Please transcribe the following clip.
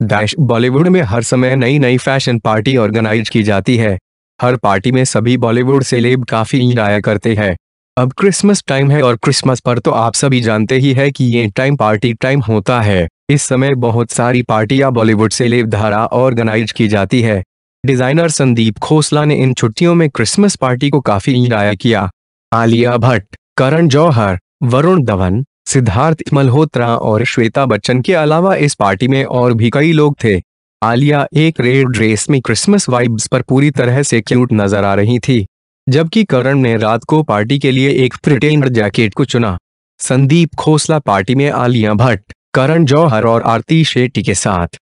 Dash Bollywood में हर समय नई नई फ़ैशन पार्टी ऑर्गेनाइज की जाती है। हर पार्टी में सभी बॉलीवुड सेलेब काफ़ी इंजॉय करते हैं। अब क्रिसमस टाइम है और क्रिसमस पर तो आप सभी जानते ही है कि ये टाइम पार्टी टाइम होता है। इस समय बहुत सारी पार्टियाँ बॉलीवुड सेलेब धारा ऑर्गेनाइज की जाती है। डिज़ाइनर संदीप खोसला ने इन छुट्टियों में क्रिसमस पार्टी को काफ़ी इंजॉय किया। आलिया भट्ट, करण जौहर, वरुण धवन सिद्धार्थ, मल्होत्रा और श्वेता बच्चन के अलावा इस पार्टी में और भी कई लोग थे। आलिया, एक रेड ड्रेस में क्रिसमस वाइब्स पर पूरी तरह से क्यूट नज़र आ रही थी, जबकि करण ने रात को पार्टी के लिए एक प्रिटेनर जैकेट को चुना। संदीप खोसला पार्टी में आलिया भट्ट, करण जौहर और आरती शेट्टी के साथ।